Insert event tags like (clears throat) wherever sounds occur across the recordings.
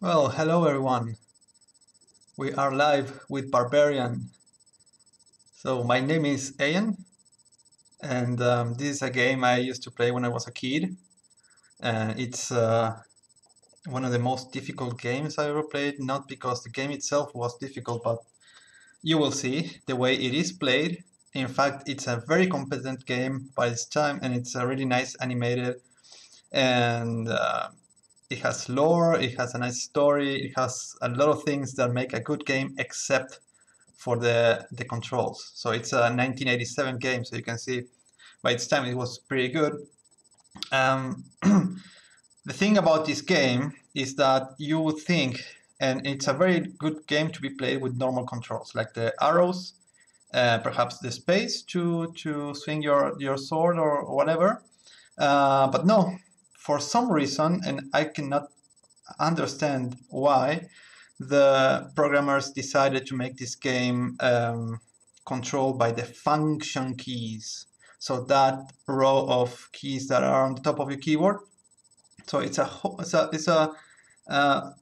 Well, hello everyone. We are live with Barbarian. So my name is Ian, and um, this is a game I used to play when I was a kid. Uh, it's uh, one of the most difficult games I ever played, not because the game itself was difficult, but you will see the way it is played. In fact, it's a very competent game by its time, and it's a really nice animated and uh, it has lore, it has a nice story, it has a lot of things that make a good game except for the, the controls. So it's a 1987 game, so you can see by its time it was pretty good. Um, (clears throat) the thing about this game is that you would think, and it's a very good game to be played with normal controls, like the arrows, uh, perhaps the space to, to swing your, your sword or whatever. Uh, but no, for some reason, and I cannot understand why, the programmers decided to make this game um, controlled by the function keys. So that row of keys that are on the top of your keyboard. So it's a it's a, it's a uh,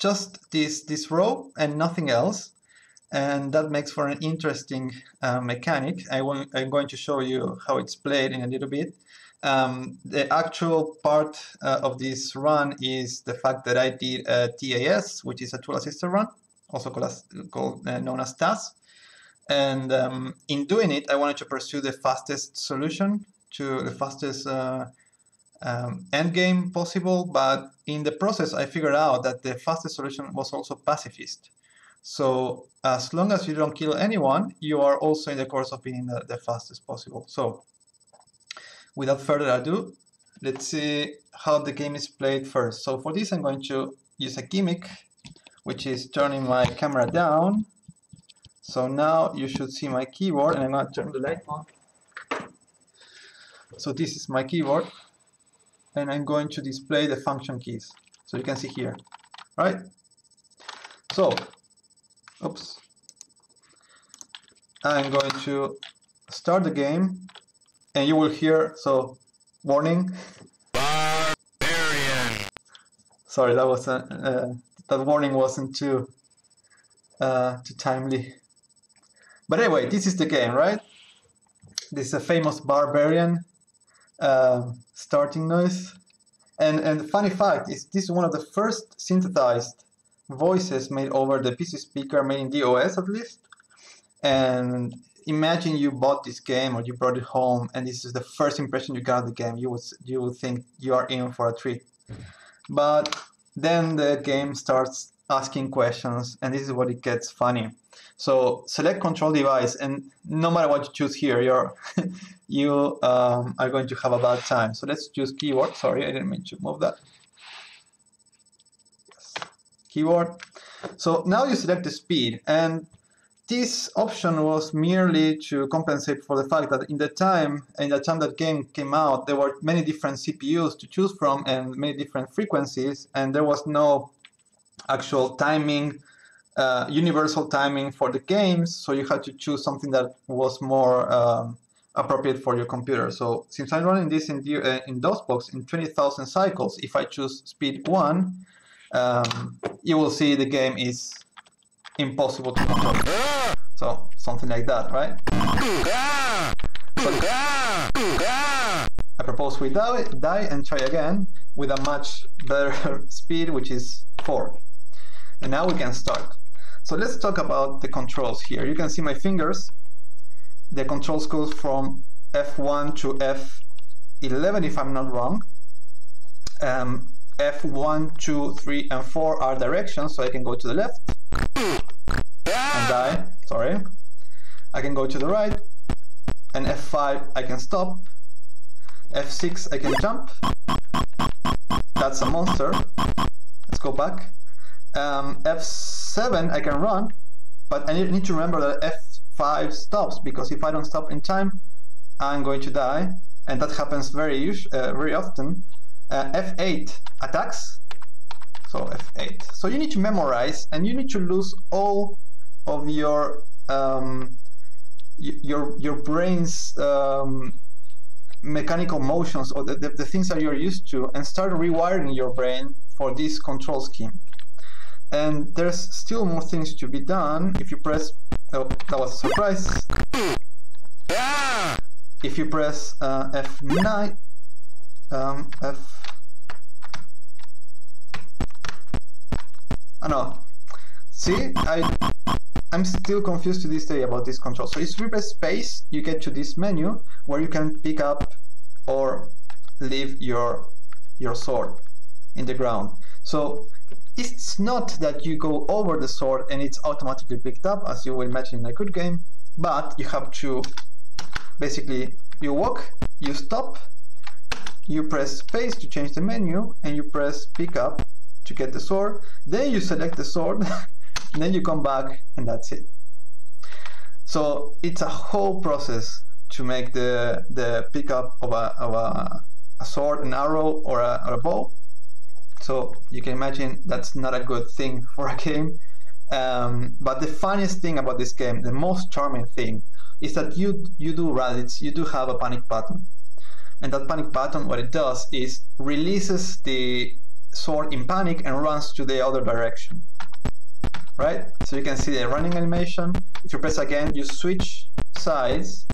just this this row and nothing else, and that makes for an interesting uh, mechanic. I I'm going to show you how it's played in a little bit. Um, the actual part uh, of this run is the fact that I did a TAS, which is a tool assisted run, also called, as, called uh, known as TAS. And um, in doing it, I wanted to pursue the fastest solution to the fastest uh, um, end game possible. But in the process, I figured out that the fastest solution was also pacifist. So as long as you don't kill anyone, you are also in the course of being the, the fastest possible. So without further ado, let's see how the game is played first. So for this I'm going to use a gimmick, which is turning my camera down. So now you should see my keyboard, and I'm going to turn the light on. So this is my keyboard, and I'm going to display the function keys. So you can see here, right? So, oops. I'm going to start the game and you will hear so warning. Barbarian. sorry that was a, uh, that warning wasn't too uh, too timely. But anyway this is the game right? This is a famous barbarian uh, starting noise. And and the funny fact is this is one of the first synthesized voices made over the PC speaker made in DOS at least. And imagine you bought this game or you brought it home and this is the first impression you got of the game you would you would think you are in for a treat. But then the game starts asking questions and this is what it gets funny. So select control device and no matter what you choose here you're (laughs) you um, are going to have a bad time. So let's choose keyboard sorry I didn't mean to move that. Yes. keyboard so now you select the speed and this option was merely to compensate for the fact that in the time in the time that game came out there were many different CPUs to choose from and many different frequencies and there was no actual timing uh, universal timing for the games so you had to choose something that was more um, appropriate for your computer. So since I'm running this in, the, uh, in DOSBox in 20,000 cycles if I choose speed 1 um, you will see the game is impossible to control. So something like that, right? I propose we die, die and try again with a much better (laughs) speed, which is 4. And now we can start. So let's talk about the controls here. You can see my fingers. The controls go from F1 to F11 if I'm not wrong. Um, F1, 2, 3, and 4 are directions, so I can go to the left and die, sorry. I can go to the right, and F5 I can stop, F6 I can jump, that's a monster, let's go back, um, F7 I can run, but I need to remember that F5 stops, because if I don't stop in time, I'm going to die, and that happens very, uh, very often. Uh, F8 attacks, so F8. So you need to memorize and you need to lose all of your um, your your brain's um, mechanical motions or the, the, the, things that you're used to and start rewiring your brain for this control scheme. And there's still more things to be done. If you press, oh, that was a surprise. If you press uh, F9, um, F, oh no, see, I, I'm still confused to this day about this control. So if you press space, you get to this menu where you can pick up or leave your your sword in the ground. So it's not that you go over the sword and it's automatically picked up as you will imagine in a good game, but you have to basically you walk, you stop, you press space to change the menu, and you press pick up to get the sword. Then you select the sword, (laughs) then you come back, and that's it. So it's a whole process to make the the pickup of a of a, a sword, an arrow, or a, or a bow. So you can imagine that's not a good thing (laughs) for a game. Um, but the funniest thing about this game, the most charming thing, is that you you do Raditz, you do have a panic button. And that panic button, what it does is releases the sword in panic and runs to the other direction. Right? So you can see the running animation. If you press again, you switch sides.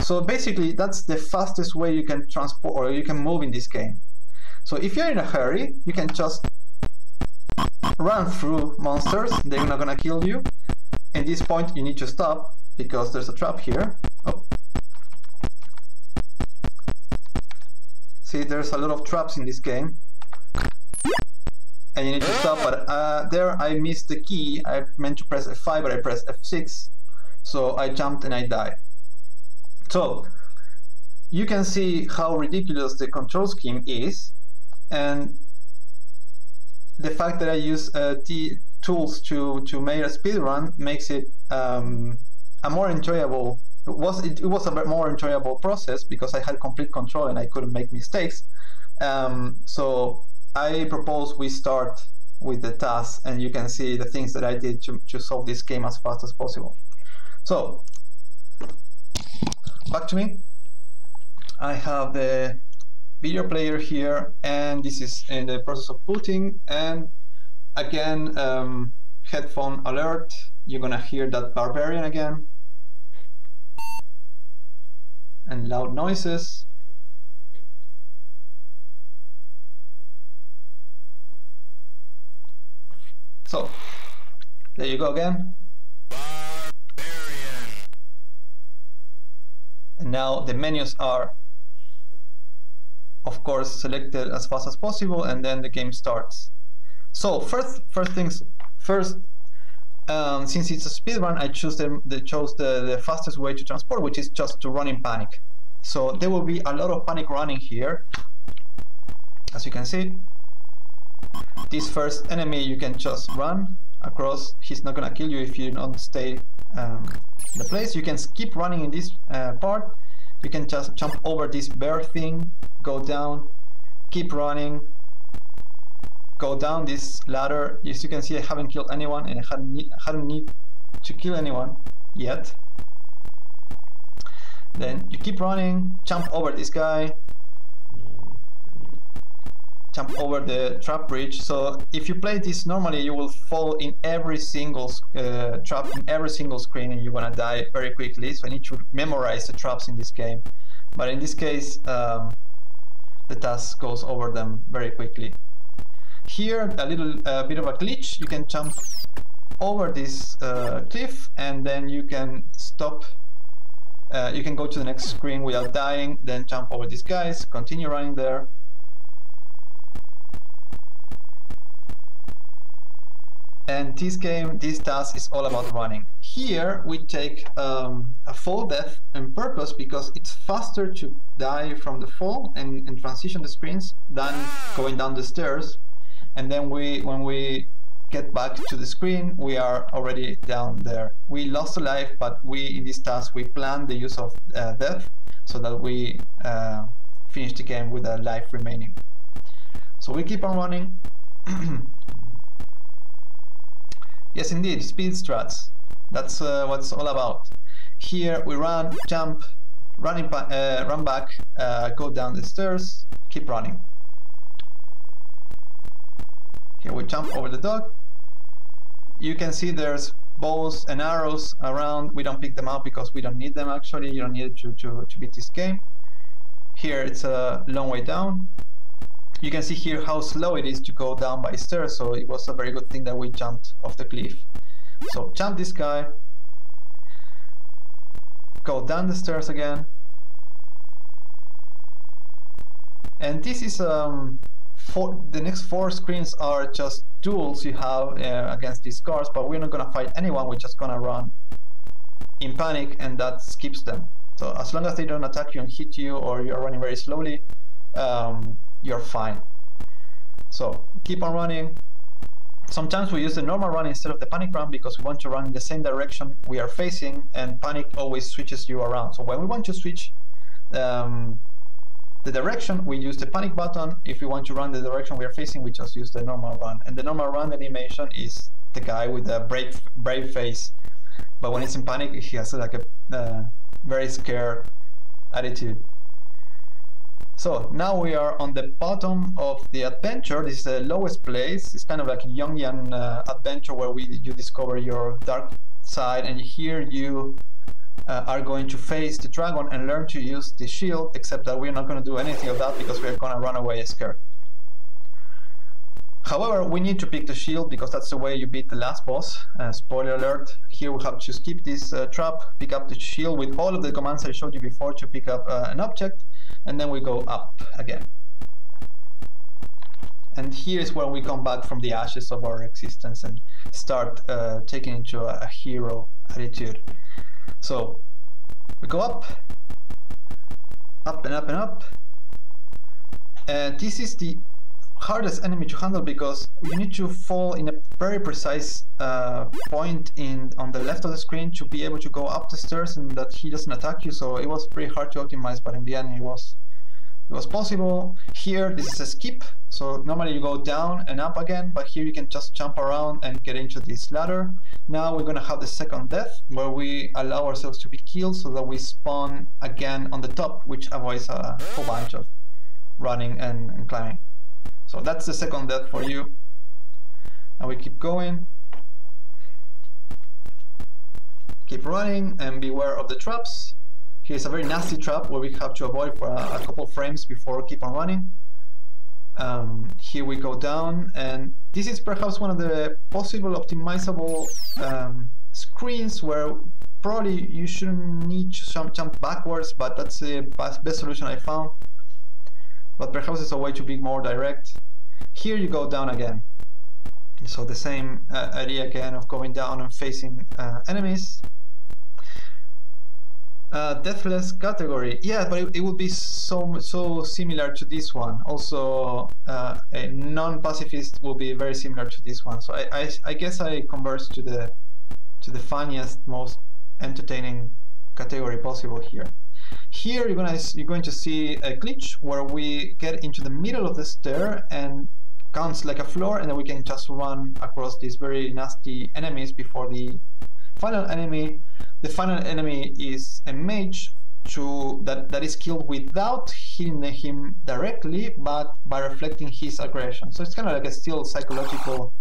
So basically, that's the fastest way you can transport or you can move in this game. So if you're in a hurry, you can just run through monsters. They're not gonna kill you. At this point, you need to stop because there's a trap here. Oh. See, there's a lot of traps in this game. And you need to stop, but uh, there I missed the key. I meant to press F5, but I pressed F6. So I jumped and I died. So, you can see how ridiculous the control scheme is. And the fact that I use uh, tools to, to make a speedrun makes it um, a more enjoyable it was it, it, was a more enjoyable process because I had complete control and I couldn't make mistakes. Um, so I propose we start with the TAS and you can see the things that I did to, to solve this game as fast as possible. So back to me. I have the video player here and this is in the process of booting and again um, headphone alert you're gonna hear that barbarian again and loud noises. So, there you go again. Barbarian. And now the menus are, of course, selected as fast as possible, and then the game starts. So first, first things first, um, since it's a speed run, I choose the, the chose the, the fastest way to transport, which is just to run in panic. So there will be a lot of panic running here. As you can see, this first enemy you can just run across. He's not gonna kill you if you don't stay um, in the place. You can keep running in this uh, part. You can just jump over this bear thing, go down, keep running, go down this ladder. As you can see, I haven't killed anyone and I hadn't need to kill anyone yet. Then you keep running, jump over this guy, jump over the trap bridge. So if you play this normally, you will fall in every single uh, trap in every single screen and you're gonna die very quickly. So I need to memorize the traps in this game. But in this case, um, the TAS goes over them very quickly. Here, a little uh, bit of a glitch. You can jump over this uh, cliff and then you can stop. Uh, you can go to the next screen without dying, then jump over these guys, continue running there. And this game, this TAS is all about running. Here we take um, a fall death on purpose because it's faster to die from the fall and, and transition the screens than going down the stairs. And then we when we get back to the screen we are already down there. We lost a life but we in this TAS we plan the use of uh, death so that we uh, finish the game with a life remaining. So we keep on running (clears throat) yes indeed speed struts. that's uh, what's all about here we run jump running uh, run back uh, go down the stairs keep running here we jump over the dog, you can see there's bows and arrows around. We don't pick them up because we don't need them actually. You don't need it to, to, to beat this game. Here it's a long way down. You can see here how slow it is to go down by stairs, so it was a very good thing that we jumped off the cliff. So jump this guy, go down the stairs again, and this is um, four, the next four screens are just tools you have uh, against these cars, but we're not gonna fight anyone, we're just gonna run in panic and that skips them. So as long as they don't attack you and hit you or you're running very slowly, um, you're fine. So keep on running. Sometimes we use the normal run instead of the panic run because we want to run in the same direction we are facing and panic always switches you around. So when we want to switch um, the direction, we use the panic button. If we want to run the direction we are facing, we just use the normal run. And the normal run animation is the guy with the brave, brave face. But when it's in panic, he has like a uh, very scared attitude. So now we are on the bottom of the adventure. This is the lowest place. It's kind of like a Jungian uh, adventure where we you discover your dark side, and here you uh, are going to face the dragon and learn to use the shield, except that we're not going to do anything of that because we're going to run away scared. However, we need to pick the shield because that's the way you beat the last boss. Uh, spoiler alert, here we have to skip this uh, trap, pick up the shield with all of the commands I showed you before to pick up uh, an object, and then we go up again. And here is where we come back from the ashes of our existence and start uh, taking into a, a hero attitude. So we go up, up and up and up. And this is the hardest enemy to handle because you need to fall in a very precise uh, point in on the left of the screen to be able to go up the stairs and that he doesn't attack you. So it was pretty hard to optimize, but in the end it was it was possible. Here, this is a skip, so normally you go down and up again, but here you can just jump around and get into this ladder. Now we're gonna have the second death, where we allow ourselves to be killed so that we spawn again on the top, which avoids a whole bunch of running and, and climbing. So that's the second death for you. And we keep going. Keep running and beware of the traps. Here's a very nasty trap where we have to avoid for a, a couple frames before keep on running. Um, here we go down, and this is perhaps one of the possible optimizable um, screens where probably you shouldn't need to jump, backwards, but that's the best solution I found. But perhaps it's a way to be more direct. Here you go down again. So the same uh, idea again of going down and facing uh, enemies. Uh, deathless category, yeah, but it, it, would be so so similar to this one. Also, uh, a non-pacifist will be very similar to this one. So I, I, I guess I converge to the to the funniest, most entertaining category possible here. Here you're gonna you're going to see a glitch where we get into the middle of the stair and counts like a floor, and then we can just run across these very nasty enemies before the final enemy the final enemy is a mage to, that, that is killed without hitting him directly, but by reflecting his aggression. So it's kind of like a still psychological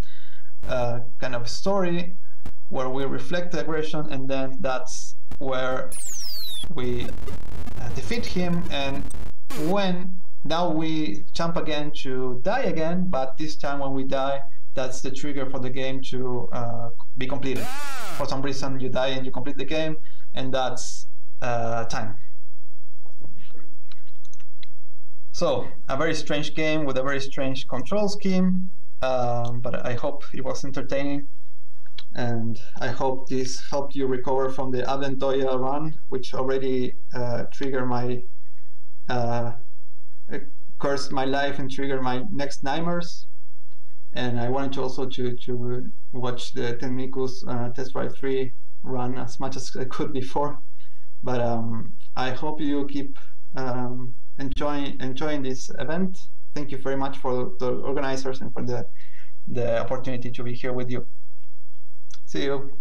uh, kind of story where we reflect the aggression, and then that's where we uh, defeat him. And when now we jump again to die again, but this time when we die, that's the trigger for the game to uh, be completed for some reason you die and you complete the game, and that's uh, time. So, a very strange game with a very strange control scheme, um, but I hope it was entertaining. And I hope this helped you recover from the Aventoya run, which already uh, triggered my, uh, cursed my life and triggered my next nightmares and I wanted to also to to watch the Tenmiku's uh, Test Drive 3 run as much as I could before. But um, I hope you keep um, enjoying enjoying this event. Thank you very much for the organizers and for the the opportunity to be here with you. See you.